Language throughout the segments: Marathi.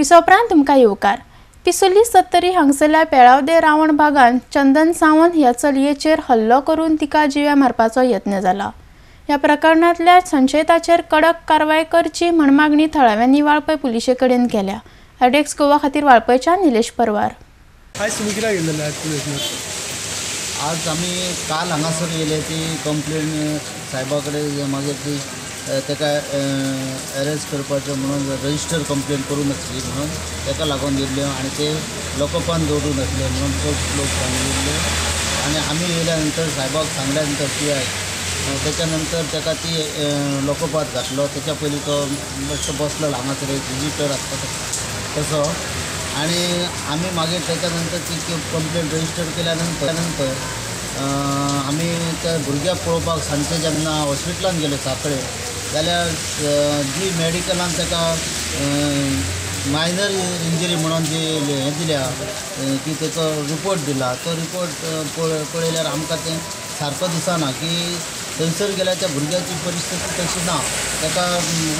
विसा उपरांत तुमकां येवकार पिसुल्ली सत्तरी हांगसरल्या पेळावदे रावण भागांत चंदन सावंत ह्या चलयेचेर हल्लो करून तिका जिव्या मारपाचो यत्न जाला. ह्या प्रकरणांतल्या संशयिताचेर कडक कारवाय करची म्हण मागणी थळाव्यांनी वाळपय पुलिशे कडेन केल्या. एडेक्स गोवा खातीर वाळपयच्यान निलेश परवार. आज पुलिसांत? आज आमी काल हांगासर येयले ती कंप्लेन सायबा कडेन मागीर ती तेका अरेस्ट करपाचें म्हणून रजिस्टर कंप्लेन करूं नासली म्हणून तेका लागून दिल्ल्यो आनी ते लोकपान दवरूं नासले म्हणून चड लोक सांगिल्ले आनी आमी येयल्या नंतर सायबाक सांगल्या नंतर ती आय अ, तेच्या नंतर तेका ती लोकोपात लोकपात घातलो. तेच्या पयलीं तो बेश्टो बसलो हांगासर एक विजिटर आसता तसो. आणि आम्ही मागीर त्याच्यानंतर ती कंप्लेंट रजिस्टर केल्यानंतर नंतर आमी आम्ही त्या भुरग्याक पळोवपाक सांजचे जेन्ना हॉस्पिटलान गेले साकळे जाल्यार जी मेडिकलान ताका मायनर इंजरी म्हणून जी हें दिल्या की तेचो रिपोर्ट दिला. तो रिपोर्ट पळय पळयल्यार आमकां तें सारको दिसना की थंयसर गेल्यार त्या भुरग्याची परिस्थिती तशी ना. ताका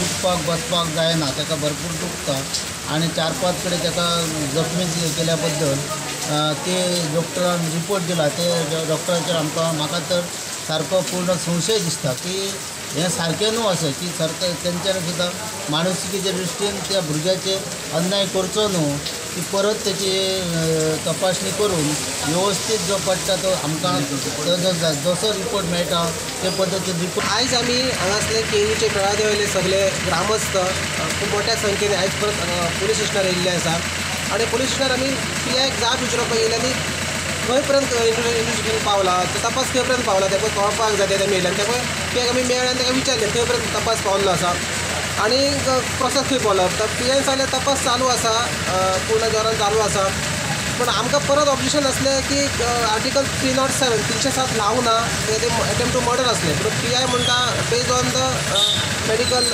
उठपाक बसपाक जायना. ताका भरपूर दुखता. आणि चार पांच कडेन ताका जखमी केल्या बद्दल ते डॉक्टरान रिपोर्ट दिला ते डॉक्टरांचेर डॉक्टराचेर आमकां म्हाका तर सारको पूर्ण संशय दिसता की हें सारकें न्हू अशें की सारकें तेंच्यानी सुद्दां माणुसकीचे दृश्टीन त्या भुरग्याचेर अन्याय करचो न्हू ती परत तेची तपासणी करून वेवस्थीत जो पडटा तो आमकां जसो रिपोर्ट मेळटा ते पद्दतीन रिपोर्ट आयज आमी हांगासले केवीचे वेळादेवयले सगळे ग्रामस्थ खूब मोठ्या संख्येन आयज परत पुलीस स्टेशनार येयल्ले आसा. आनी पुलीस स्टेशनार आमी पियाक जाप विचारपाक येयले आनी खंय पर्यंत इन्व्हेस्टिगेशन पावला. तो तपास खंय पर्यंत पावला तेका कळपाक जाय तें मेळयलें तेका पियाक आमी मेळ्ळे आनी ताका विचारलें खंय पर्यंत तपास पावल्लो आसा आनी प्रोसेस खंय पावला तर पियान सांगलें तपास चालू आसा पूर्ण जोरान चालू आसा पण आमकां परत ऑब्जेक्शन असलें की आर्टिकल थ्री नॉट सेवन तिनशे सात लावना ना ते अटेम्प्ट टू मर्डर असले. पूण पी आय म्हणटा based on the medical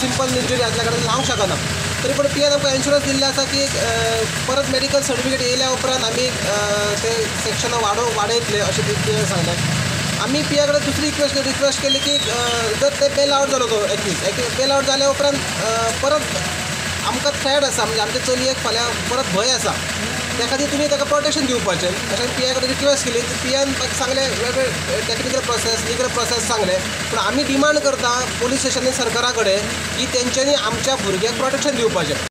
simple injury आसल्या कडेन लावंक शकना तरी पूण पी आय आमकां इन्शुरन्स दिल्ले आसा की परत मेडिकल सर्टिफिकेट येयल्या उपरांत आमी ते सेक्शन वाडो वाडयतले अशें पी सांगलें आमी पी आय कडेन दुसरी रिक्वेस्ट रिक्वेस्ट केली की जर ते बेल आउट जालो तो एक्यूज बेल आउट जाल्या उपरांत परत आमकां थ्रॅड आसा म्हणजे आमच्या चलयेक फाल्यां परत भंय आसा त्या खातीर तुमी ताका प्रोटेक्शन दिवपाचें अशें पी आय कडेन रिक्वेस्ट केली पी आयन सांगलें वेगवेगळे टेक्निकल प्रोसेस लिगल प्रोसेस सांगलें पूण आमी डिमांड करता पोलीस स्टेशन सरकारा कडेन की तेंच्यांनी आमच्या भुरग्याक प्रोटेक्शन दिवपाचें